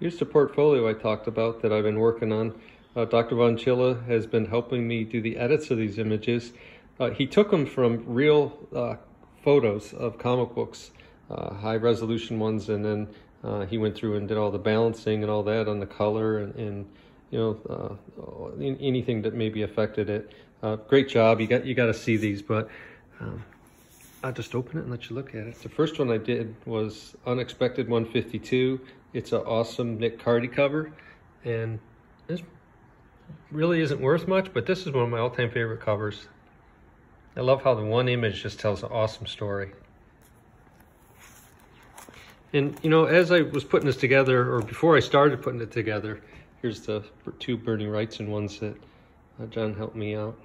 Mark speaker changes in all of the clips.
Speaker 1: Here's the portfolio I talked about that I've been working on. Uh, Dr. Von Chilla has been helping me do the edits of these images. Uh, he took them from real uh, photos of comic books, uh, high resolution ones, and then uh, he went through and did all the balancing and all that on the color and, and you know uh, anything that maybe affected it. great job. You got you got to see these, but. Um, I'll just open it and let you look at it. The first one I did was Unexpected 152. It's an awesome Nick Cardy cover. And this really isn't worth much, but this is one of my all-time favorite covers. I love how the one image just tells an awesome story. And, you know, as I was putting this together, or before I started putting it together, here's the two Bernie Wrightson ones that uh, John helped me out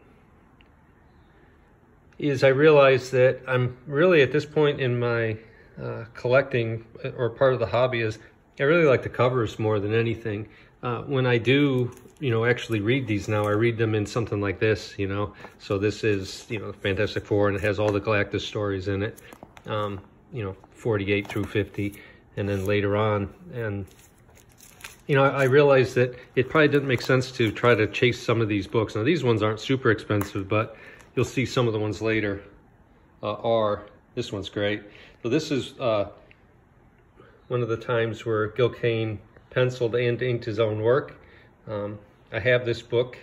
Speaker 1: is I realized that I'm really at this point in my uh, collecting or part of the hobby is I really like the covers more than anything. Uh, when I do, you know, actually read these now, I read them in something like this, you know. So this is, you know, Fantastic Four and it has all the Galactus stories in it, um, you know, 48 through 50, and then later on. And, you know, I, I realized that it probably didn't make sense to try to chase some of these books. Now, these ones aren't super expensive, but You'll see some of the ones later uh, are. This one's great. So this is uh, one of the times where Gil Kane penciled and inked his own work. Um, I have this book.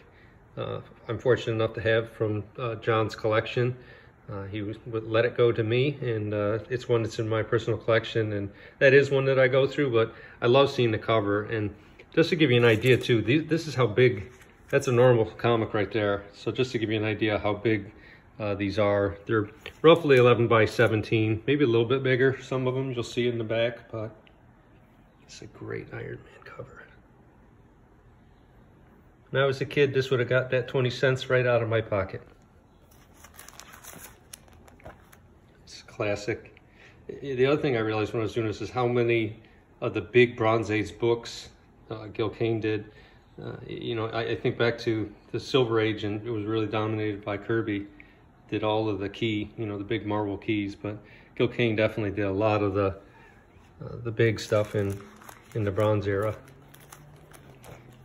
Speaker 1: Uh, I'm fortunate enough to have from uh, John's collection. Uh, he would let it go to me, and uh, it's one that's in my personal collection, and that is one that I go through, but I love seeing the cover. And just to give you an idea, too, this is how big that's a normal comic right there. So just to give you an idea how big uh, these are, they're roughly 11 by 17, maybe a little bit bigger. Some of them you'll see in the back, but it's a great Iron Man cover. When I was a kid, this would have got that 20 cents right out of my pocket. It's classic. The other thing I realized when I was doing this is how many of the big Bronze Age books uh, Gil Kane did uh, you know, I, I, think back to the Silver Age, and it was really dominated by Kirby. Did all of the key, you know, the big Marvel keys, but Gil Kane definitely did a lot of the uh, the big stuff in in the Bronze era.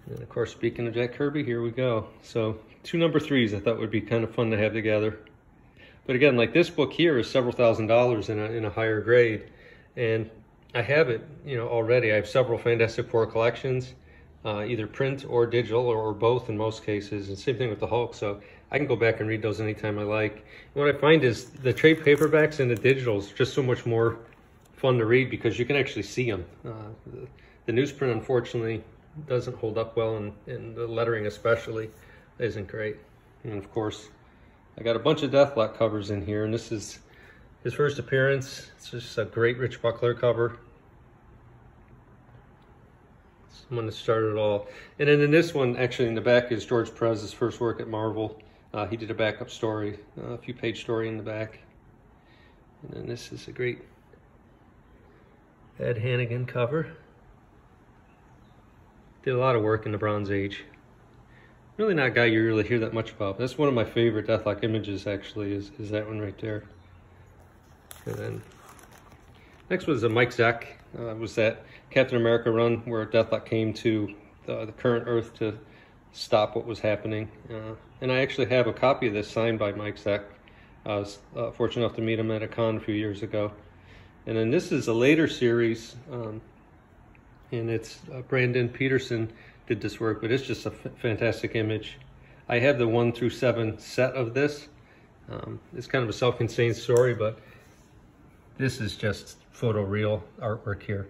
Speaker 1: And of course, speaking of Jack Kirby, here we go. So two number threes I thought would be kind of fun to have together. But again, like this book here is several thousand dollars in a, in a higher grade. And I have it, you know, already. I have several Fantastic Four collections uh, either print or digital or, or, both in most cases. And same thing with the Hulk. So I can go back and read those anytime I like. And what I find is the trade paperbacks and the digitals just so much more fun to read because you can actually see them. Uh, the, newsprint, unfortunately, doesn't hold up well, and, and the lettering especially isn't great. And of course, I got a bunch of Deathlok covers in here, and this is his first appearance. It's just a great Rich Buckler cover someone that started it all. And then in this one, actually in the back is George Perez's first work at Marvel. Uh, he did a backup story, uh, a few page story in the back. And then this is a great Ed Hannigan cover. Did a lot of work in the Bronze Age. Really not a guy you really hear that much about. That's one of my favorite Deathlok images actually, is, is that one right there. And then next was a Mike Zeck uh, was that Captain America run where Deathlok came to the, the current Earth to stop what was happening. Uh, and I actually have a copy of this signed by Mike Zeck. I was uh, fortunate enough to meet him at a con a few years ago. And then this is a later series, um, and it's uh, Brandon Peterson did this work, but it's just a fantastic image. I have the one through seven set of this. Um, it's kind of a self-contained story, but this is just photo real artwork here.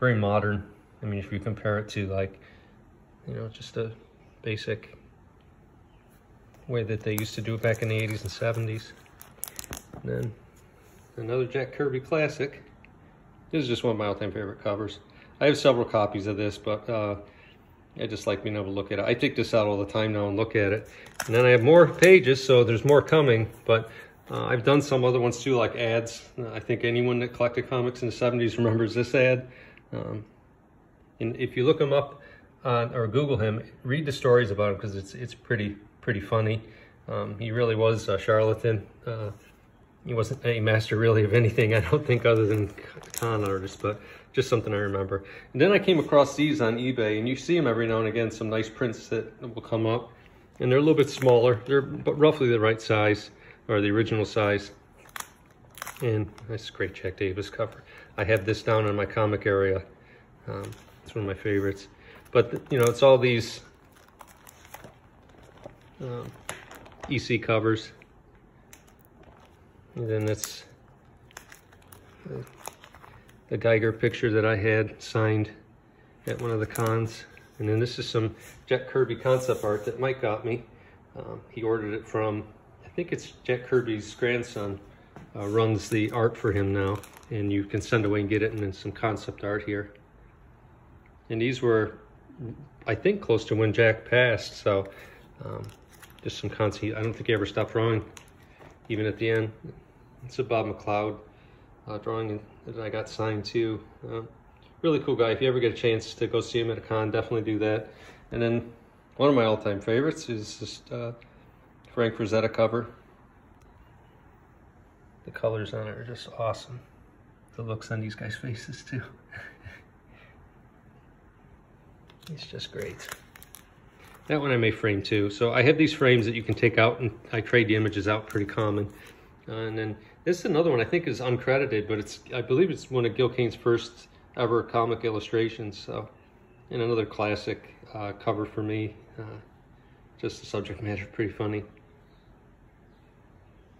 Speaker 1: Very modern. I mean, if you compare it to like, you know, just a basic way that they used to do it back in the 80s and 70s. And then another Jack Kirby classic. This is just one of my all-time favorite covers. I have several copies of this, but uh, I just like being able to look at it. I take this out all the time now and look at it. And then I have more pages, so there's more coming, but uh, I've done some other ones too, like ads. I think anyone that collected comics in the 70s remembers this ad. Um, and if you look him up on, or Google him, read the stories about him because it's it's pretty pretty funny. Um, he really was a charlatan. Uh, he wasn't a master really of anything, I don't think, other than con artist, but just something I remember. And then I came across these on eBay, and you see them every now and again, some nice prints that will come up. And they're a little bit smaller. They're but roughly the right size, or the original size. And that's a great Jack Davis cover. I have this down in my comic area. Um, it's one of my favorites. But, you know, it's all these um, EC covers. And then that's the, Giger picture that I had signed at one of the cons. And then this is some Jack Kirby concept art that Mike got me. Um, he ordered it from, I think it's Jack Kirby's grandson uh, runs the art for him now. And you can send away and get it and then some concept art here. And these were, I think, close to when Jack passed. So um, just some concept. I don't think he ever stopped drawing, even at the end. It's a Bob McLeod uh, drawing that I got signed too. Uh, really cool guy. If you ever get a chance to go see him at a con, definitely do that. And then one of my all-time favorites is just uh, Frank Frazetta cover. The colors on it are just awesome. The looks on these guys' faces too. it's just great. That one I may frame too. So I have these frames that you can take out and I trade the images out pretty common. And then this is another one I think is uncredited, but it's I believe it's one of Gil Kane's first ever comic illustrations. So, and another classic uh, cover for me. Uh, just the subject matter pretty funny.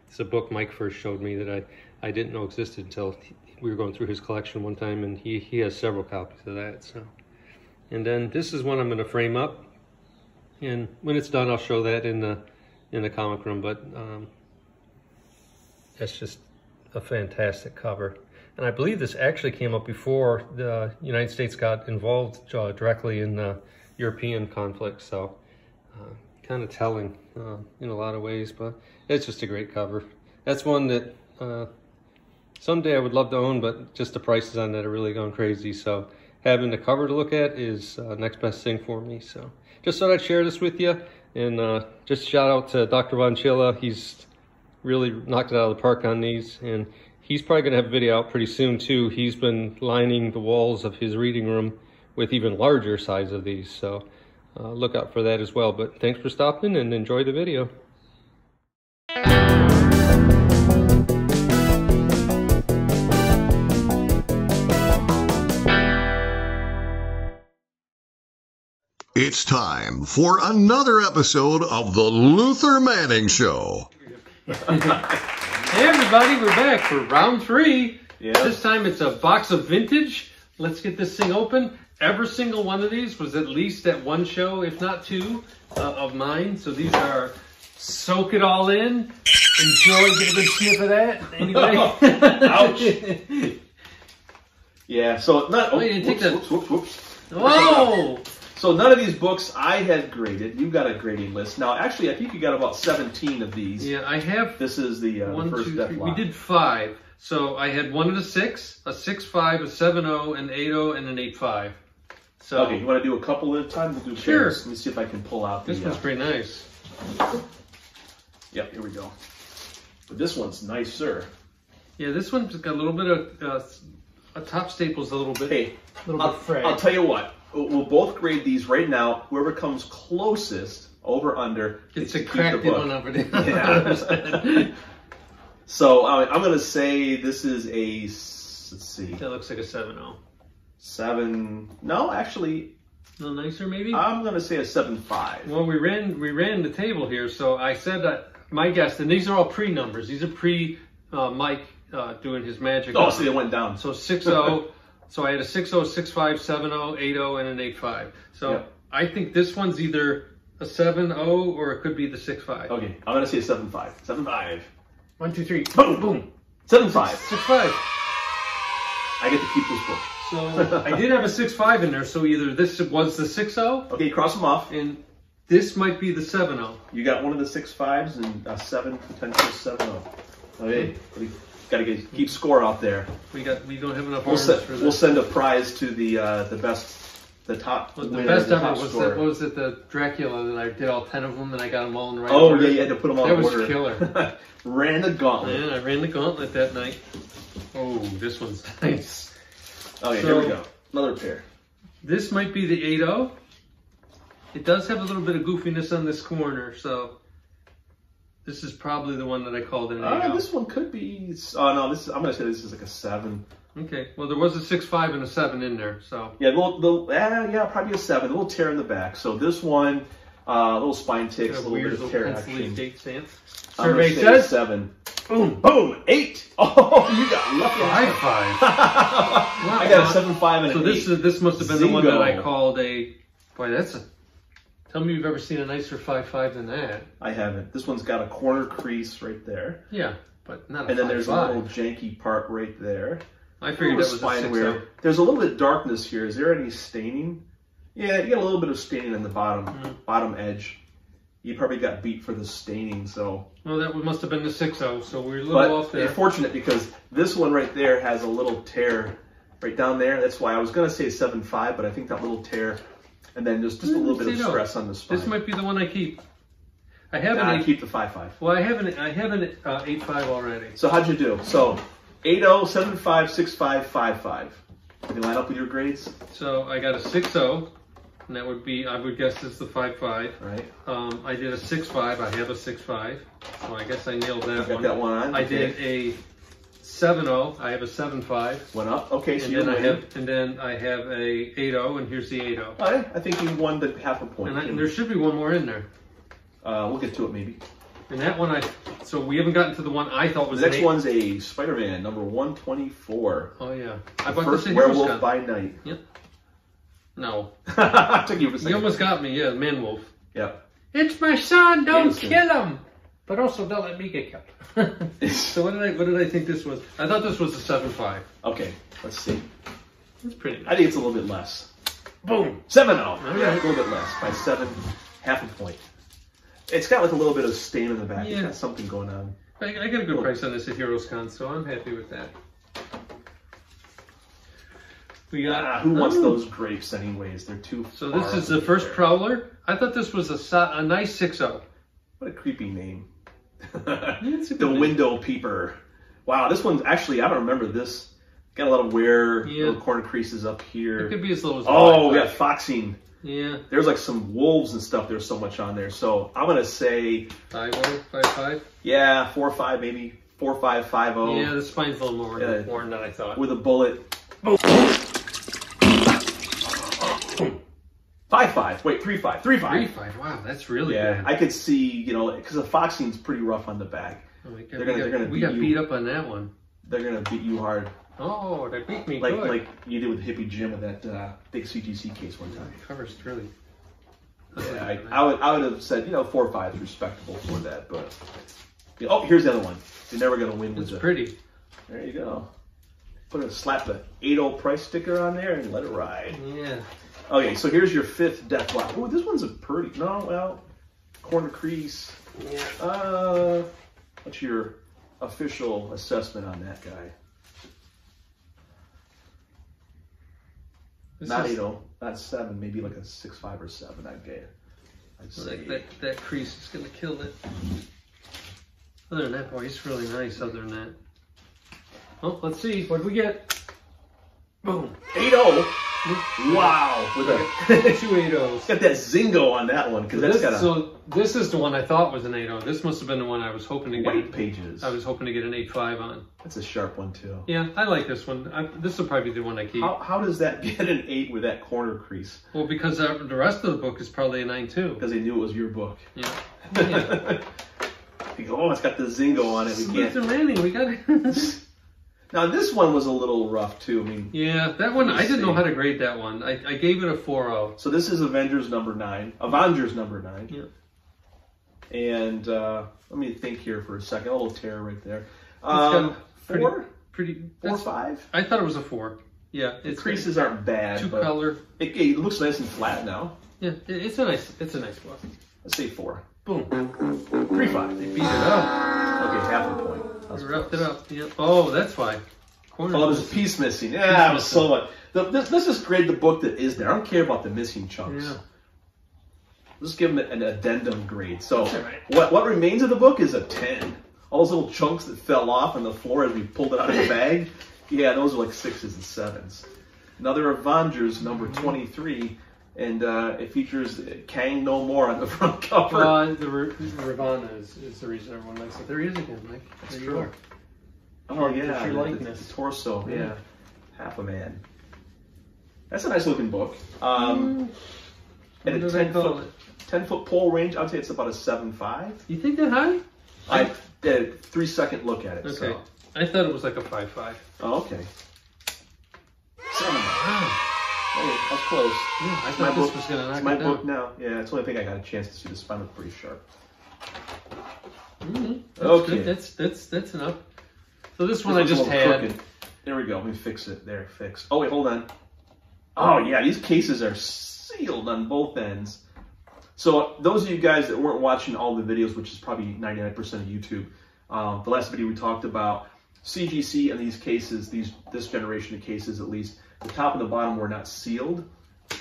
Speaker 1: It's a book Mike first showed me that I, I didn't know existed until we were going through his collection one time, and he, he has several copies of that. So, and then this is one I'm going to frame up, and when it's done, I'll show that in the in the comic room. But um, that's just a fantastic cover. And I believe this actually came up before the United States got involved uh, directly in the European conflict. So uh, kind of telling uh, in a lot of ways, but it's just a great cover. That's one that uh, someday I would love to own, but just the prices on that are really going crazy. So having the cover to look at is uh, next best thing for me. So just thought I'd share this with you. And uh, just shout out to Dr. Von Chilla. He's really knocked it out of the park on these. And he's probably going to have a video out pretty soon too. He's been lining the walls of his reading room with even larger size of these. So uh, look out for that as well. But thanks for stopping and enjoy the video.
Speaker 2: It's time for another episode of The Luther Manning Show.
Speaker 1: Hey everybody, we're back for round three. This time it's a box of vintage. Let's get this thing open. Every single one of these was at least at one show, if not two, uh, of mine. So these are soak it all in. Enjoy, get a good sniff of that. Anyway.
Speaker 3: Ouch. Yeah, so not.
Speaker 1: Oh, you didn't take
Speaker 3: whoops,
Speaker 1: the-
Speaker 3: whoops, whoops, whoops.
Speaker 1: Whoa!
Speaker 3: So none of these books I had graded. You got a grading list. Now, actually, I think you got about 17 of these.
Speaker 1: Yeah, I have
Speaker 3: This is the, uh,
Speaker 1: one,
Speaker 3: first
Speaker 1: two, three. We did five. So I had one and a six, a six five, a seven zero, an eight zero, and an eight five. So
Speaker 3: Okay, you want to do a couple at a time? We'll do
Speaker 1: Sure.
Speaker 3: pairs. Let me see if I can pull out the.
Speaker 1: this one's
Speaker 3: uh,
Speaker 1: pretty nice.
Speaker 3: Yep, here we go. But this one's nicer.
Speaker 1: Yeah, this one's got a little bit of uh, a top staples, a little bit.
Speaker 3: Hey,
Speaker 1: a little
Speaker 3: I'll,
Speaker 1: bit frayed.
Speaker 3: I'll tell you what. We'll both grade these right now. Whoever comes closest, over under,
Speaker 1: It's
Speaker 3: gets
Speaker 1: a
Speaker 3: to keep
Speaker 1: cracked
Speaker 3: the book.
Speaker 1: one over there.
Speaker 3: Yeah. So uh, I'm gonna say this is a. let's see
Speaker 1: that looks like a seven zero.
Speaker 3: seven. No, actually,
Speaker 1: A little nicer, maybe.
Speaker 3: I'm gonna say a seven five.
Speaker 1: well, we ran we ran the table here, so I said that my guess, and these are all pre numbers. These are pre uh, Mike uh, doing his magic.
Speaker 3: Oh, see, it went down.
Speaker 1: So 6-0. So I had a 6-0, 6-5, 7-0, 8-0, and an 8-5. So
Speaker 3: Yeah.
Speaker 1: I think this one's either a 7-0 or it could be the 6-5.
Speaker 3: Okay, I'm gonna say a seven five. Seven five.
Speaker 1: One, two, three.
Speaker 3: Boom.
Speaker 1: Boom.
Speaker 3: Seven five.
Speaker 1: 6-5.
Speaker 3: I get to keep this book.
Speaker 1: So I did have a 6-5 in there, so either this was the 6-0
Speaker 3: Okay, cross them off.
Speaker 1: and this might be the oh. 7-0.
Speaker 3: You got one of the six fives and a seven potential seven oh. Hmm. Okay, gotta get keep score out there.
Speaker 1: We got we don't have enough
Speaker 3: We'll,
Speaker 1: arms
Speaker 3: se-
Speaker 1: for
Speaker 3: we'll send a prize to the uh, the best the top
Speaker 1: Well, the best
Speaker 3: the
Speaker 1: ever was
Speaker 3: scorer.
Speaker 1: the, what was it the Dracula that I did all ten of them and I got them all in the right
Speaker 3: oh
Speaker 1: order.
Speaker 3: yeah, you had to put them all
Speaker 1: That
Speaker 3: in
Speaker 1: was
Speaker 3: order.
Speaker 1: killer.
Speaker 3: Ran the gauntlet.
Speaker 1: Man, I ran the gauntlet that night. Oh, this one's nice.
Speaker 3: Okay,
Speaker 1: So-
Speaker 3: here we go. Another pair.
Speaker 1: This might be the 8.0. It does have a little bit of goofiness on this corner, so this is probably the one that I called 8.0.
Speaker 3: Uh, this one could be. Oh no, this is, I'm gonna say this is like a seven.
Speaker 1: Okay, well there was a six five and a 7 in there, so
Speaker 3: Yeah, little, little, eh, yeah, probably a seven. A little tear in the back. So this one, uh, little spine ticks, a little
Speaker 1: weird
Speaker 3: bit of tear action.
Speaker 1: date.
Speaker 3: I'm
Speaker 1: Survey
Speaker 3: say
Speaker 1: says
Speaker 3: seven.
Speaker 1: boom,
Speaker 3: Boom, eight. Oh, you got lucky.
Speaker 1: high five.
Speaker 3: I got a seven five and
Speaker 1: So this
Speaker 3: eight.
Speaker 1: is this must have been the one that I called a. Boy, that's a. Tell me you've ever seen a nicer five five than that.
Speaker 3: I haven't. This one's got a corner crease right there,
Speaker 1: Yeah, but not a
Speaker 3: and then there's a little janky part right there.
Speaker 1: I figured that was a
Speaker 3: spine wear. There's a little bit of darkness here. Is there any staining? Yeah, you got a little bit of staining on the bottom
Speaker 1: Mm.
Speaker 3: bottom edge. You probably got beat for the staining, so.
Speaker 1: Well, that must have been the six zero. So we're a little
Speaker 3: But
Speaker 1: off there.
Speaker 3: fortunate because this one right there has a little tear right down there. That's why I was gonna say seven five, but I think that little tear, and then just just a little bit of stress on the spine.
Speaker 1: This might be the one I keep. I have
Speaker 3: Nah,
Speaker 1: an eight.
Speaker 3: keep the five five.
Speaker 1: Well, I have an I have an uh, eight five already.
Speaker 3: So how'd you do? So eight zero seven five six five five five. Can you line up with your grades?
Speaker 1: So I got a six zero, and that would be I would guess it's the five five.
Speaker 3: Right.
Speaker 1: Um, I did a six five. I have a six five. So I guess I nailed that
Speaker 3: You got
Speaker 1: one.
Speaker 3: that one on.
Speaker 1: I
Speaker 3: Okay.
Speaker 1: did a seven zero. I have a seven five.
Speaker 3: Went up. Okay, so
Speaker 1: And
Speaker 3: you're
Speaker 1: then I
Speaker 3: winning.
Speaker 1: have and then I have a eight zero, and here's the eight zero.
Speaker 3: All right, I think you won the half a point.
Speaker 1: And, I, and there should be one more in there.
Speaker 3: uh, we'll get to it maybe.
Speaker 1: And that one I so we haven't gotten to the one I thought was
Speaker 3: The next
Speaker 1: eight.
Speaker 3: one's a Spider-Man number 124.
Speaker 1: Oh yeah, I bought
Speaker 3: First
Speaker 1: this
Speaker 3: Werewolf by Night. Yep.
Speaker 1: No,
Speaker 3: Took you for a
Speaker 1: you
Speaker 3: second.
Speaker 1: almost got me. Yeah, Man Wolf.
Speaker 3: Yep.
Speaker 1: It's my son. Don't kill him. But also don't let me get killed. so what did I what did I think this was? I thought this was a seven five.
Speaker 3: Okay, let's see.
Speaker 1: It's pretty
Speaker 3: I think it's a little bit less.
Speaker 1: Boom.
Speaker 3: 7 0. Yeah, a little bit less by 7, half a point. It's got like a little bit of stain in the back. It's
Speaker 1: Yeah.
Speaker 3: got something going on.
Speaker 1: I, I got a good price on this at Heroes Con, so I'm happy with that. We got
Speaker 3: Ah, who wants
Speaker 1: Oh.
Speaker 3: those grapes anyways? They're too
Speaker 1: So this is the first
Speaker 3: there.
Speaker 1: Prowler. I thought this was a, a nice oh. 6-0.
Speaker 3: What a creepy name. the window peeper. Wow, this one's actually, I don't remember this. Got a lot of wear,
Speaker 1: Yeah.
Speaker 3: little corner creases up here.
Speaker 1: It could be as low as
Speaker 3: Oh, we got foxing.
Speaker 1: Yeah,
Speaker 3: There's like some wolves and stuff. There's so much on there. So I'm going to say,
Speaker 1: five oh, five five.
Speaker 3: yeah, 4 5, maybe 4 5, 5 0
Speaker 1: Yeah, this spine's a little more
Speaker 3: Yeah.
Speaker 1: worn than I thought.
Speaker 3: with a bullet. Five five. Wait, three five. Three five.
Speaker 1: Three
Speaker 3: five.
Speaker 1: Wow, that's really
Speaker 3: Yeah,
Speaker 1: good.
Speaker 3: I could see, you know, because the foxing's pretty rough on the back.
Speaker 1: Oh my God,
Speaker 3: they're
Speaker 1: we
Speaker 3: gonna-
Speaker 1: got,
Speaker 3: they're gonna
Speaker 1: we
Speaker 3: beat
Speaker 1: got
Speaker 3: you.
Speaker 1: beat up on that one.
Speaker 3: They're gonna beat you hard,
Speaker 1: Oh, they beat me
Speaker 3: like
Speaker 1: good.
Speaker 3: like you did with Hippie Jim with that uh, big CGC case one time.
Speaker 1: Covers really.
Speaker 3: Yeah, I, I would I would have said you know four or five is respectable for that, but yeah, oh here's the other one. You're never gonna win with
Speaker 1: It's pretty.
Speaker 3: There you go. Put a slap the 80 price sticker on there and let it ride.
Speaker 1: Yeah.
Speaker 3: Okay, so here's your fifth Deathlok. Oh, this one's a pretty. No, well, corner crease.
Speaker 1: Yeah.
Speaker 3: Uh, what's your official assessment on that guy?
Speaker 1: This
Speaker 3: not
Speaker 1: is-
Speaker 3: eight oh, not seven, maybe like a six five or seven. I'd get. I'd say.
Speaker 1: That, that, that crease is gonna kill it. Other than that, boy, he's really nice. Other than that, oh, let's see what do we get. Boom,
Speaker 3: Eight oh. Wow, with a
Speaker 1: two eight O's.
Speaker 3: got that zingo on that one because that's
Speaker 1: This,
Speaker 3: got a
Speaker 1: so this is the one I thought was an eight O. This must have been the one I was hoping to get.
Speaker 3: white pages.
Speaker 1: I was hoping to get an eight five on.
Speaker 3: That's a sharp one too.
Speaker 1: Yeah, I like this one. I, this will probably be the one I keep.
Speaker 3: How, how does that get an eight with that corner crease?
Speaker 1: Well, because uh, the rest of the book is probably a nine two.
Speaker 3: Because they knew it was your book.
Speaker 1: Yeah. yeah.
Speaker 3: you go, oh, it's got the zingo on it. We
Speaker 1: Luther
Speaker 3: can't.
Speaker 1: Manning, we got it.
Speaker 3: Now this one was a little rough too. I mean,
Speaker 1: yeah, that one I didn't know how to grade that one. I, I gave it a four oh.
Speaker 3: so this is Avengers number nine. Avengers number nine.
Speaker 1: Yeah.
Speaker 3: And uh, let me think here for a second. A little tear right there. Um,
Speaker 1: pretty-
Speaker 3: four,
Speaker 1: Pretty.
Speaker 3: four, five.
Speaker 1: I thought it was a four. Yeah,
Speaker 3: The
Speaker 1: it's
Speaker 3: creases aren't bad,
Speaker 1: two
Speaker 3: but
Speaker 1: color.
Speaker 3: it, it looks nice and flat now.
Speaker 1: Yeah, it, it's a nice. It's a nice book.
Speaker 3: Let's say four.
Speaker 1: Boom.
Speaker 3: Three five.
Speaker 1: They beat it up.
Speaker 3: Okay, half. That
Speaker 1: roughed
Speaker 3: close.
Speaker 1: it up. Yep. Oh, that's why. Corner
Speaker 3: oh, there's a piece missing. Yeah, piece was so much. The, this, let's just grade the book that is there. I don't care about the missing chunks.
Speaker 1: Yeah.
Speaker 3: Let's give them an addendum grade. So
Speaker 1: right.
Speaker 3: what, what remains of the book is a 10. All those little chunks that fell off on the floor as we pulled it out of the bag, yeah, those are like sixes and sevens. Another Avengers, number
Speaker 1: mm-hmm.
Speaker 3: 23, and uh, it features Kang No More on the front cover.
Speaker 1: Uh, the Ra- Ravonna is, is the reason everyone likes it. There he is again, Mike. There you
Speaker 3: true.
Speaker 1: are.
Speaker 3: oh yeah,
Speaker 1: your
Speaker 3: the- the, the torso, yeah.
Speaker 1: Yeah.
Speaker 3: half a man. That's a nice looking book. Um,
Speaker 1: What
Speaker 3: and a ten foot
Speaker 1: it?
Speaker 3: ten foot pole range. I'd say it's about a seven five.
Speaker 1: You think that high?
Speaker 3: I did a three second look at it.
Speaker 1: Okay.
Speaker 3: So.
Speaker 1: I thought it was like a five five.
Speaker 3: Oh, okay. Seven.
Speaker 1: Wow.
Speaker 3: Hey, I was close.
Speaker 1: Yeah, I thought
Speaker 3: my
Speaker 1: this
Speaker 3: book.
Speaker 1: was gonna knock
Speaker 3: It's my
Speaker 1: it down.
Speaker 3: book now. Yeah, it's the only thing I got a chance to see. The spine looked pretty sharp.
Speaker 1: Mhm. That's
Speaker 3: Okay.
Speaker 1: good. That's that's that's enough. So this one
Speaker 3: This
Speaker 1: I just had.
Speaker 3: crooked. There we go. Let me fix it. There, fixed. Oh wait, hold on. Oh yeah, these cases are sealed on both ends. So those of you guys that weren't watching all the videos, which is probably 99% of YouTube, um, the last video we talked about CGC and these cases, these this generation of cases at least, the top and the bottom were not sealed,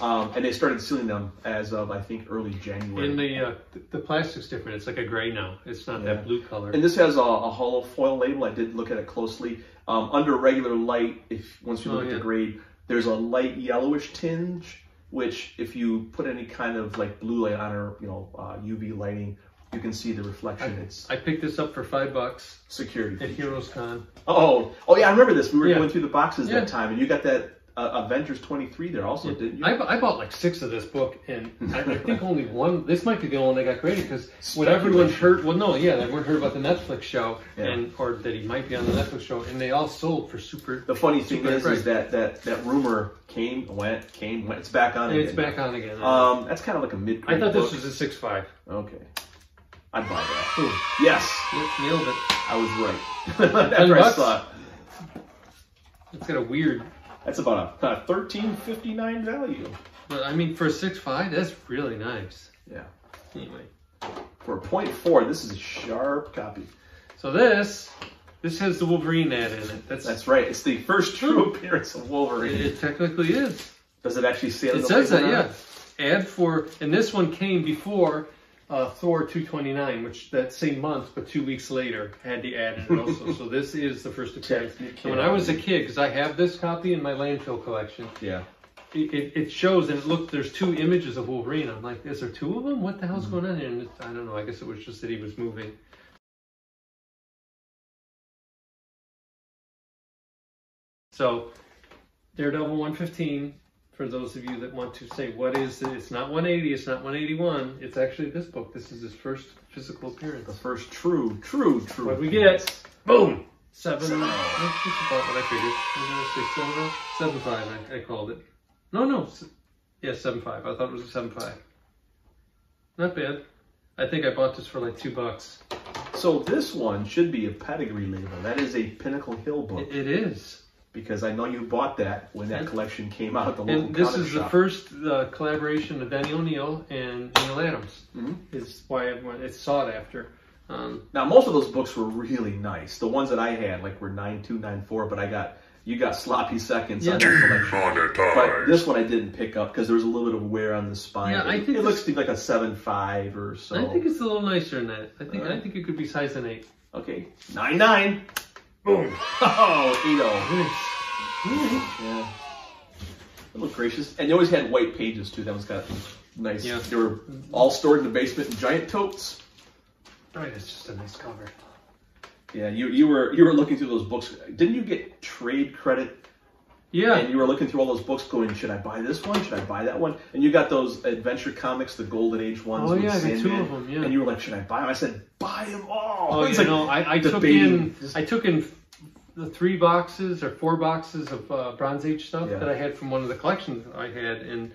Speaker 3: um, and they started sealing them as of I think early January.
Speaker 1: In the uh, the- plastic's different. It's like a gray now. It's not
Speaker 3: Yeah.
Speaker 1: that blue color.
Speaker 3: And this has a, a hollow foil label. I did look at it closely. Um, under regular light, if once you
Speaker 1: Oh,
Speaker 3: look at
Speaker 1: yeah.
Speaker 3: the grade, there's a light yellowish tinge, which if you put any kind of like blue light on or you know uh, UV lighting, you can see the reflection. it's
Speaker 1: I picked this up for five bucks
Speaker 3: security.
Speaker 1: at. Heroes Con.
Speaker 3: Oh, oh yeah, I remember this. We were
Speaker 1: Yeah.
Speaker 3: going through the boxes that time, and you got that uh, Avengers 23 there also, didn't you?
Speaker 1: I, I bought like six of this book, and I, I think only one. This might be the only one that got graded because when everyone heard, well, no, yeah, everyone heard about the Netflix show,
Speaker 3: Yeah.
Speaker 1: and or that he might be on the Netflix show, and they all sold for super.
Speaker 3: the funny thing is,
Speaker 1: price.
Speaker 3: is that, that that rumor came, went, came, went. It's back on.
Speaker 1: And it's
Speaker 3: again.
Speaker 1: back on again.
Speaker 3: Um, that's kind of like a mid.
Speaker 1: I thought this was a six five.
Speaker 3: Okay. I'd buy that.
Speaker 1: Boom,
Speaker 3: Yes,
Speaker 1: nailed it.
Speaker 3: I was right. After I saw it.
Speaker 1: It's got a weird,
Speaker 3: That's about a, a thirteen fifty nine value.
Speaker 1: but I mean for a six five, that's really nice.
Speaker 3: Yeah.
Speaker 1: Anyway,
Speaker 3: For a point four, this is a sharp copy.
Speaker 1: so this this has the Wolverine ad in it. That's,
Speaker 3: That's right. It's the first true appearance of Wolverine.
Speaker 1: it technically is.
Speaker 3: Does it actually say on
Speaker 1: It
Speaker 3: the
Speaker 1: says that,
Speaker 3: label
Speaker 1: yeah. Ad for, and this one came before uh, Thor 229, which that same month, but two weeks later, had the ad in it also. so this is the first appearance. And when I was a kid, because I have this copy in my landfill collection,
Speaker 3: Yeah.
Speaker 1: it, it, shows and look, there's two images of Wolverine. I'm like, is there two of them? What the hell's going on here? And it, I don't know. I guess it was just that he was moving. So, Daredevil 115. For those of you that want to say, what is it? It's not 180. It's not 181. It's actually this book. This is his first physical appearance.
Speaker 3: The first true, true, true.
Speaker 1: What we get? Boom. Seven. That's just about what I figured. Seven, oh, seven five. I, I called it. No, no. Yeah, seven five. I thought it was a seven five. Not bad. I think I bought this for like two bucks.
Speaker 3: So this one should be a pedigree label. That is a Pinnacle Hill book
Speaker 1: It, it is.
Speaker 3: Because I know you bought that when that
Speaker 1: And-
Speaker 3: collection came out the
Speaker 1: And this
Speaker 3: comic
Speaker 1: is the first uh, collaboration of Denny O'Neil and Neal Adams.
Speaker 3: Mhm.
Speaker 1: Is why everyone it's sought after. Um,
Speaker 3: Now most of those books were really nice. The ones that I had like were nine two nine four, but I got you got sloppy seconds on
Speaker 1: Yeah.
Speaker 3: that collection. But this one I didn't pick up because there was a little bit of wear on the spine.
Speaker 1: Yeah, I
Speaker 3: it,
Speaker 1: think
Speaker 3: it
Speaker 1: this-
Speaker 3: looks to be like a seven five or so.
Speaker 1: I think it's a little nicer than that. I think I think it could be size an eight.
Speaker 3: okay nine nine. Boom. Oh, eight.
Speaker 1: Nice.
Speaker 3: Yeah. They look gracious, and they always had white pages too. That was kind of nice.
Speaker 1: Yeah.
Speaker 3: They were all stored in the basement in giant totes.
Speaker 1: Right, it's just a nice cover.
Speaker 3: Yeah, you you were you were looking through those books. Didn't you get trade credit
Speaker 1: Yeah.
Speaker 3: and you were looking through all those books going, should I buy this one? Should I buy that one? And you got those adventure comics, the Golden Age ones.
Speaker 1: Oh, yeah, I got two
Speaker 3: Sandman,
Speaker 1: of 'em, yeah.
Speaker 3: And you were like, should I buy them? I said, buy them all.
Speaker 1: Oh,
Speaker 3: It's
Speaker 1: you
Speaker 3: like
Speaker 1: know, I, I took in I took in the three boxes or four boxes of uh, Bronze Age stuff
Speaker 3: Yeah.
Speaker 1: that I had from one of the collections I had, and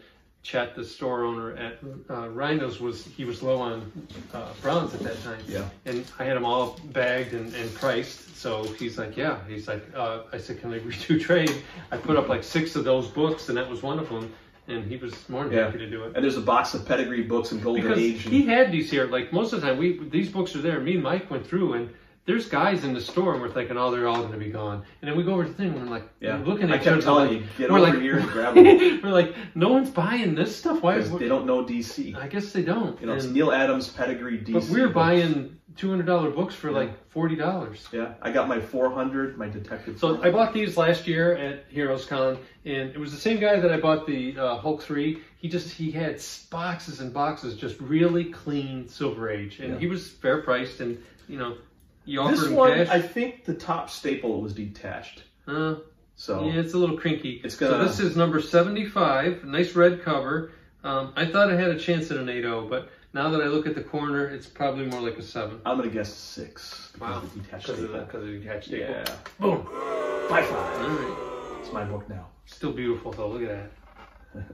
Speaker 1: Chet, the store owner at uh, Rhinos, was he was low on uh, bronze at that time.
Speaker 3: Yeah.
Speaker 1: And I had them all bagged and, and priced. So he's like, yeah. He's like, uh, I said, can I redo trade? I put up like six of those books, and that was one of them. And he was more than
Speaker 3: Yeah.
Speaker 1: happy to do it.
Speaker 3: And there's a box of pedigree books and Golden
Speaker 1: Because
Speaker 3: Age. And,
Speaker 1: he had these here, like most of the time, we these books are there. Me and Mike went through, and there's guys in the store and we're thinking, oh, they're all going to be gone. And then we go over to the thing and we're like,
Speaker 3: Yeah.
Speaker 1: we're looking at each
Speaker 3: kept telling
Speaker 1: like,
Speaker 3: you, get
Speaker 1: we're
Speaker 3: over
Speaker 1: like,
Speaker 3: here and grab them.
Speaker 1: we're like, no one's buying this stuff. Why?
Speaker 3: Because they don't know DC.
Speaker 1: I guess they don't.
Speaker 3: You know, it's Neal Adams pedigree DC.
Speaker 1: but we're
Speaker 3: books.
Speaker 1: buying two hundred dollar books for
Speaker 3: Yeah.
Speaker 1: like forty dollars.
Speaker 3: Yeah, I got my 400, my detective.
Speaker 1: So I bought these last year at Heroes Con, and it was the same guy that I bought the uh, Hulk three. He just he had boxes and boxes, just really clean Silver Age, and
Speaker 3: Yeah.
Speaker 1: he was fair priced, and you know, you offered
Speaker 3: This
Speaker 1: him
Speaker 3: one,
Speaker 1: cash.
Speaker 3: I think the top staple was detached.
Speaker 1: uh,
Speaker 3: So
Speaker 1: yeah, it's a little crinky.
Speaker 3: It's gonna- so
Speaker 1: this is number seventy five. Nice red cover. Um, I thought I had a chance at an 8.0, but now that I look at the corner, it's probably more like a seven.
Speaker 3: I'm gonna guess six because
Speaker 1: Wow.
Speaker 3: of the detached
Speaker 1: Because of the
Speaker 3: staple.
Speaker 1: because of the detached staple.
Speaker 3: Yeah,
Speaker 1: Boom.
Speaker 3: by five.
Speaker 1: All right.
Speaker 3: It's my book now.
Speaker 1: Still beautiful though. Look at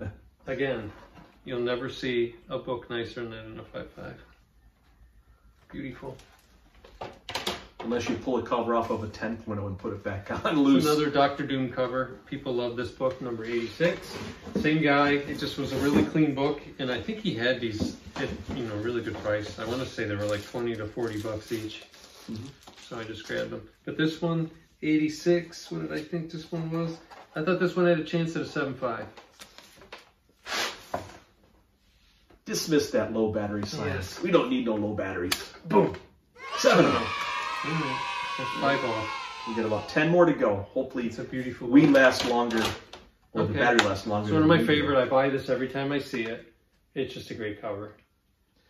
Speaker 1: that. Again, you'll never see a book nicer than that in a five five. Beautiful.
Speaker 3: Unless you pull a cover off of a tent window and put it back on loose.
Speaker 1: Another Doctor Doom cover. People love this book, number 86. Same guy. It just was a really clean book, and I think he had these at you know really good price. I want to say they were like 20 to 40 bucks each.
Speaker 3: Mm-hmm.
Speaker 1: So I just grabbed them. But this one, 86. What did I think this one was? I thought this one had a chance at a 7.5.
Speaker 3: Dismiss that low battery science.
Speaker 1: Yes.
Speaker 3: We don't need no low batteries.
Speaker 1: Boom.
Speaker 3: 7
Speaker 1: 0. Mm -hmm. Five off.
Speaker 3: We got about 10 more to go. Hopefully,
Speaker 1: it's a beautiful.
Speaker 3: We
Speaker 1: one.
Speaker 3: last longer, or
Speaker 1: okay.
Speaker 3: the battery lasts longer.
Speaker 1: It's one of my favorite. I buy this every time I see it. It's just a great cover.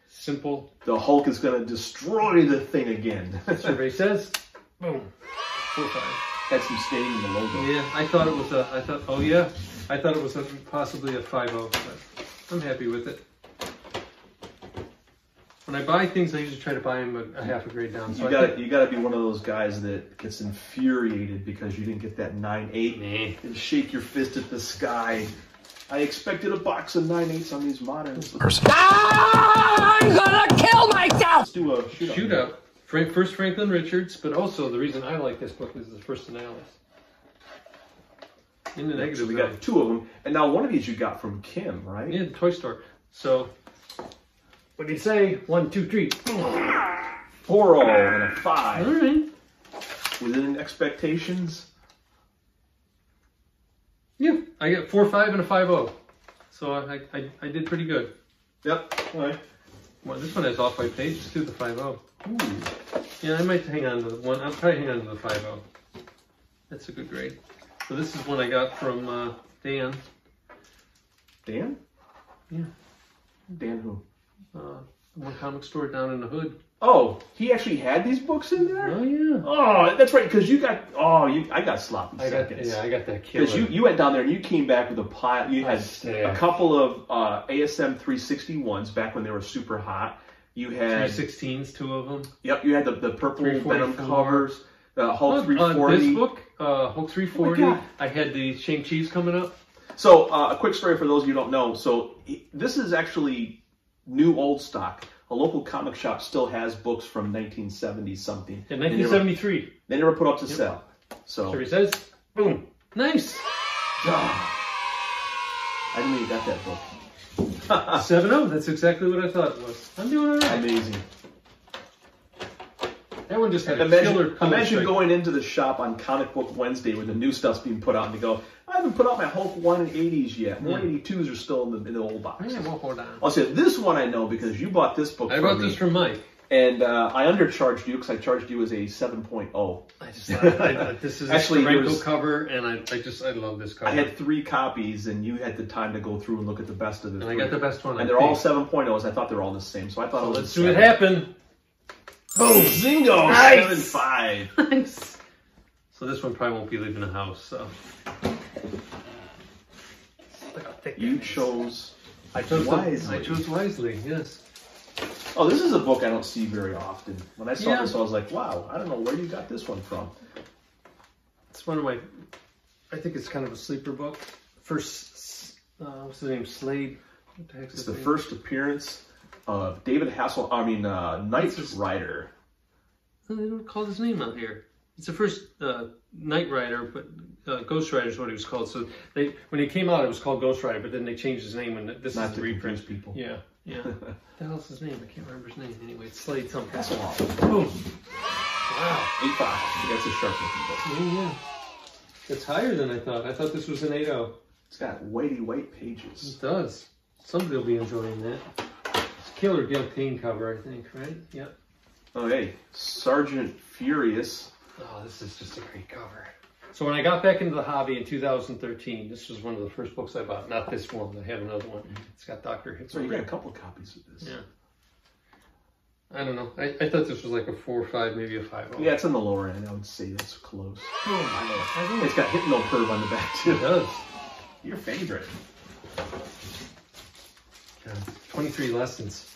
Speaker 1: Simple.
Speaker 3: The Hulk is going to destroy the thing again.
Speaker 1: Survey says, boom, four five.
Speaker 3: Had some stain in the logo.
Speaker 1: Yeah, I thought it was a. I thought, oh yeah, I thought it was a, possibly a five zero, but I'm happy with it. When I buy things, I usually try to buy them a, a half a grade down. So
Speaker 3: You gotta,
Speaker 1: think-
Speaker 3: you gotta be one of those guys that gets infuriated because you didn't get that nine eight
Speaker 1: Nah.
Speaker 3: and shake your fist at the sky. I expected a box of nine eights on these moderns.
Speaker 4: I'm gonna kill myself!
Speaker 3: Let's do a shoot,
Speaker 1: Shoot up. Frank, first Franklin Richards, but also the reason I like this book is the first Annihilus. In the negative,
Speaker 3: So we got two of them, and now one of these you got from Kim, right?
Speaker 1: Yeah, the toy store. So, what do you say? One, two, three.
Speaker 3: Four oh and a five.
Speaker 1: right.
Speaker 3: Within expectations.
Speaker 1: Yeah, I get four, five, and a five zero. So I, I, I did pretty good.
Speaker 3: Yep. All right.
Speaker 1: Well, this one has off white pages too, the five zero.
Speaker 3: Ooh.
Speaker 1: Yeah, I might hang on to the one. I'll probably hang on to the five zero. That's a good grade. So this is one I got from uh, Dan.
Speaker 3: Dan?
Speaker 1: Yeah.
Speaker 3: Dan who?
Speaker 1: Uh, one comic store down in the hood.
Speaker 3: Oh, he actually had these books in there?
Speaker 1: Oh yeah.
Speaker 3: Oh, that's right, because you got oh you I got sloppy
Speaker 1: I got
Speaker 3: seconds.
Speaker 1: yeah, I got that killer.
Speaker 3: Because you, you went down there and you came back with a pile. You had a couple of uh, ASM 361s back when they were super hot. You
Speaker 1: three
Speaker 3: had
Speaker 1: sixteens, two of them.
Speaker 3: yep. You had the, the purple Venom covers. The Hulk
Speaker 1: On
Speaker 3: 340.
Speaker 1: this book, uh, Hulk 340,
Speaker 3: Oh.
Speaker 1: I had the Shang Chi's coming up.
Speaker 3: So uh, a quick story for those of you who don't know. So this is actually new old stock. A local comic shop still has books from 1970 something.
Speaker 1: In
Speaker 3: They never,
Speaker 1: 1973.
Speaker 3: they never put up to sell. So
Speaker 1: he says, boom. Nice.
Speaker 3: Ah. I didn't even got that book.
Speaker 1: 7 0. That's exactly what I thought it was. I'm doing all right.
Speaker 3: Amazing.
Speaker 1: That one just had a
Speaker 3: Imagine,
Speaker 1: killer color
Speaker 3: imagine
Speaker 1: strike.
Speaker 3: going into the shop on Comic Book Wednesday where the new stuff's being put out and they go, I haven't put out my Hulk 1 and 80s yet. 182s are still in the, in the old box.
Speaker 1: Yeah, well, hold on.
Speaker 3: I'll say this one I know because you bought this book
Speaker 1: I bought
Speaker 3: me,
Speaker 1: this from Mike.
Speaker 3: and uh, I undercharged you because I charged you as a 7.0.
Speaker 1: I just I, I, this is
Speaker 3: Actually,
Speaker 1: a Steranko
Speaker 3: there's-
Speaker 1: cover, and I, I just, I love this cover.
Speaker 3: I had three copies and you had the time to go through and look at the best of the
Speaker 1: and I got the best one. I
Speaker 3: and they're all
Speaker 1: think.
Speaker 3: 7.0s. I thought they were all the same, so I thought
Speaker 1: So
Speaker 3: it was
Speaker 1: let's
Speaker 3: a
Speaker 1: do it
Speaker 3: seven.
Speaker 1: happen.
Speaker 3: Boom! Zingo!
Speaker 1: Nice!
Speaker 3: 7.5.
Speaker 1: Nice. So this one probably won't be leaving the house. So Look how thick
Speaker 3: You
Speaker 1: that is.
Speaker 3: chose.
Speaker 1: I chose
Speaker 3: wisely.
Speaker 1: I chose wisely. Yes.
Speaker 3: Oh, this is a book I don't see very often. When I saw
Speaker 1: Yeah.
Speaker 3: this, I was like, wow, I don't know where you got this one from.
Speaker 1: It's one of my. I think it's kind of a sleeper book. First, uh, what's his name? Slade. What the heck's
Speaker 3: It's
Speaker 1: his
Speaker 3: the
Speaker 1: name?
Speaker 3: first appearance of David Hassel, I mean, uh, Knight Rider.
Speaker 1: They don't call his name out here. It's the first uh, Knight Rider, but uh, Ghost Rider is what he was called. So they, when he came out, it was called Ghost Rider, but then they changed his name, and this
Speaker 3: Not
Speaker 1: is the reprint.
Speaker 3: people.
Speaker 1: Yeah, yeah. what the hell's his name? I can't remember his name. Anyway, it's Slade something.
Speaker 3: Hasselhoff.
Speaker 1: Boom. Wow.
Speaker 3: Eight five. That's a sharp looking book.
Speaker 1: Yeah, yeah. It's higher than I thought. I thought this was an 8.0.
Speaker 3: It's got whitey white pages.
Speaker 1: It does. Somebody will be enjoying that. Killer Guillotine cover, I think, right? Yep.
Speaker 3: Oh hey, Sergeant Furious.
Speaker 1: Oh, this is just a great cover. So when I got back into the hobby in 2013, this was one of the first books I bought. Not this one. I have another one. Mm-hmm. It's got Doctor Hitler.
Speaker 3: So you got a couple of copies of this.
Speaker 1: Yeah. I don't know. I, I thought this was like a four or five, maybe a five.
Speaker 3: Yeah, it's on the lower end. I would say that's close.
Speaker 1: Oh, I know.
Speaker 3: It's got Hypno Curve on the back too.
Speaker 1: It does.
Speaker 3: Your favorite.
Speaker 1: God, 23 lessons.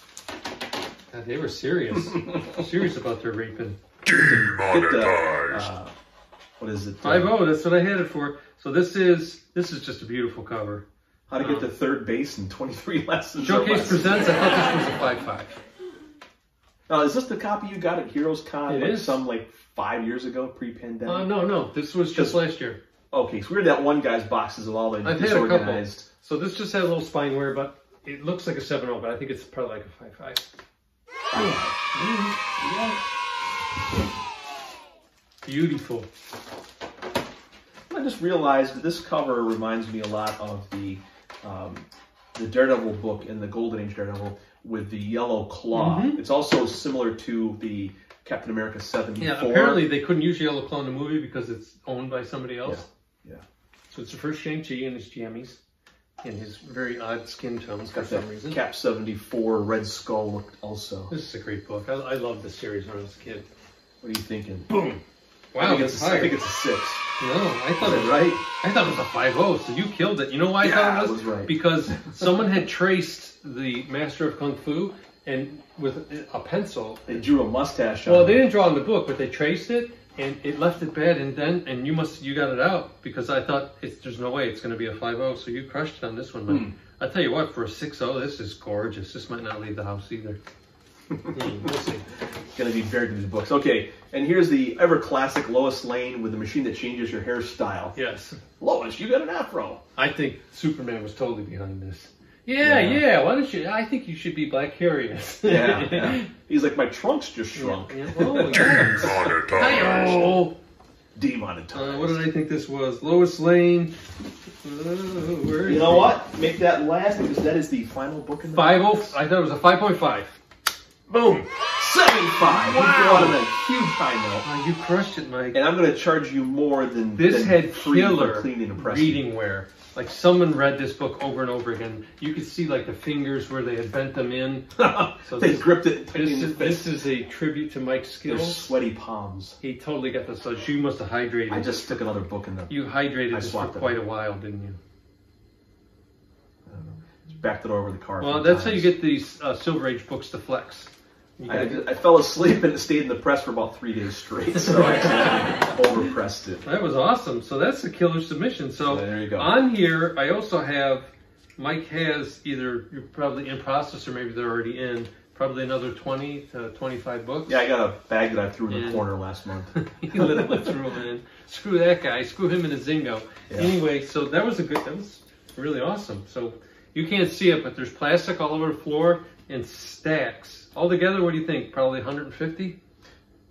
Speaker 1: God, they were serious. serious about their raping.
Speaker 3: Get the, uh, what is it? Uh,
Speaker 1: Five oh, that's what I had it for. So this is this is just a beautiful cover.
Speaker 3: How to get to third base in 23 lessons.
Speaker 1: Showcase
Speaker 3: less.
Speaker 1: presents. I thought this was a five five.
Speaker 3: Now, is this the copy you got at Heroes Con
Speaker 1: It
Speaker 3: like
Speaker 1: is.
Speaker 3: some like five years ago, pre-pandemic?
Speaker 1: Uh, no, no, this was just last year.
Speaker 3: Okay, so we're that one guy's boxes of all the
Speaker 1: I've had a couple.
Speaker 3: disorganized.
Speaker 1: So this just had a little spine wear, but it looks like a 7-0, but I think it's probably like a 5-5. Beautiful.
Speaker 3: I just realized this cover reminds me a lot of the um, the Daredevil book in the Golden Age Daredevil with the yellow claw.
Speaker 1: Mm-hmm.
Speaker 3: It's also similar to the Captain America 74.
Speaker 1: Yeah, apparently they couldn't use Yellow Claw in the movie because it's owned by somebody else.
Speaker 3: Yeah, yeah.
Speaker 1: So it's the first Shang-Chi in his jammies in his very odd skin tones for
Speaker 3: Got
Speaker 1: some
Speaker 3: that
Speaker 1: reason.
Speaker 3: Cap 74 Red Skull look also.
Speaker 1: This is a great book. I, I loved this series when I was a kid.
Speaker 3: What are you thinking?
Speaker 1: Boom.
Speaker 3: I
Speaker 1: Wow,
Speaker 3: think
Speaker 1: that's
Speaker 3: it's, I think it's a six.
Speaker 1: No, I thought it
Speaker 3: it
Speaker 1: was
Speaker 3: right?
Speaker 1: I thought it was a 5 so you killed it. You know why I
Speaker 3: Yeah,
Speaker 1: thought it
Speaker 3: it
Speaker 1: was?
Speaker 3: was right.
Speaker 1: Because someone had traced the Master of Kung Fu and with a pencil.
Speaker 3: They drew a mustache on
Speaker 1: Well,
Speaker 3: it.
Speaker 1: they didn't draw in the book, but they traced it and it left it bad. And then, and you must, you got it out because I thought it's, there's no way it's going to be a 5 So you crushed it on this one, man. I tell you what, for a 6 this is gorgeous. This might not leave the house either. Hmm, we'll see.
Speaker 3: going to be buried in these books. Okay, and here's the ever classic Lois Lane with the machine that changes your hairstyle.
Speaker 1: Yes.
Speaker 3: Lois, you got an afro.
Speaker 1: I think Superman was totally behind this. Yeah,
Speaker 3: Yeah.
Speaker 1: yeah. Why don't you? I think you should be Black Curious.
Speaker 3: Yeah, yeah. He's like, my trunk's just shrunk.
Speaker 1: Yeah. Oh, yes. Hi-yo.
Speaker 3: Demonetized.
Speaker 1: Uh, what did I think this was? Lois Lane. Uh, where is
Speaker 3: you know
Speaker 1: it?
Speaker 3: what? Make that last because that is the final book in the
Speaker 1: Five oh. I thought it was a five point five. Boom.
Speaker 3: 75. We
Speaker 1: Wow.
Speaker 3: go out on a huge high note.
Speaker 1: Oh, you crushed it, Mike.
Speaker 3: And I'm going to charge you more than
Speaker 1: This
Speaker 3: than
Speaker 1: had
Speaker 3: free
Speaker 1: killer
Speaker 3: cleaning and pressing.
Speaker 1: reading wear. Like someone read this book over and over again. You could see like the fingers where they had bent them in. So
Speaker 3: they
Speaker 1: this-
Speaker 3: gripped it tightly
Speaker 1: This is, this is a tribute to Mike's
Speaker 3: Their
Speaker 1: skills.
Speaker 3: sweaty palms.
Speaker 1: He totally got this. So you must have hydrated.
Speaker 3: I just took another book in the.
Speaker 1: you hydrated
Speaker 3: I
Speaker 1: this for
Speaker 3: swapped it
Speaker 1: quite
Speaker 3: out.
Speaker 1: a while, didn't you?
Speaker 3: Just backed it over the car.
Speaker 1: Well,
Speaker 3: few
Speaker 1: that's how you get these uh, Silver Age books to flex.
Speaker 3: I, I fell asleep and it stayed in the press for about three days straight, so I overpressed it.
Speaker 1: that was awesome. So that's a killer submission. So
Speaker 3: So there you go.
Speaker 1: on here, I also have Mike has either you're probably in process or maybe they're already in. Probably another 20 to 25 books.
Speaker 3: Yeah, I got a bag that I threw in the corner last month.
Speaker 1: he literally threw him in. Screw that guy. Screw him in a zingo.
Speaker 3: Yeah.
Speaker 1: Anyway, so that was a good. That was really awesome. So you can't see it, but there's plastic all over the floor and stacks. Altogether, what do you think? Probably 150.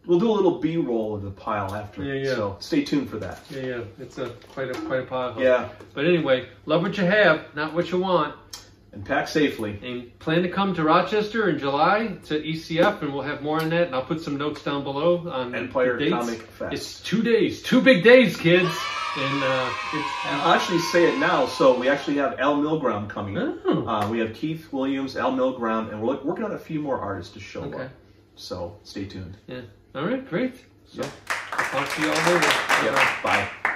Speaker 3: We'll do a little B-roll of the pile after,
Speaker 1: Yeah, yeah.
Speaker 3: so stay tuned for that.
Speaker 1: Yeah, yeah. It's a quite a quite a pile.
Speaker 3: Yeah,
Speaker 1: But anyway, love what you have, not what you want.
Speaker 3: And pack safely.
Speaker 1: And plan to come to Rochester in July to ECF, and we'll have more on that. And I'll put some notes down below on the
Speaker 3: Empire
Speaker 1: dates.
Speaker 3: Comic Fest.
Speaker 1: It's two days, two big days, kids. And uh,
Speaker 3: I'll actually say it now. So we actually have Al Milgrom coming.
Speaker 1: Oh.
Speaker 3: Uh, we have Keith Williams, Al Milgrom, and we're working on a few more artists to show
Speaker 1: Okay.
Speaker 3: up. So stay tuned.
Speaker 1: Yeah. All right, great. So
Speaker 3: Yeah.
Speaker 1: I'll talk to you all later.
Speaker 3: Yeah. Bye.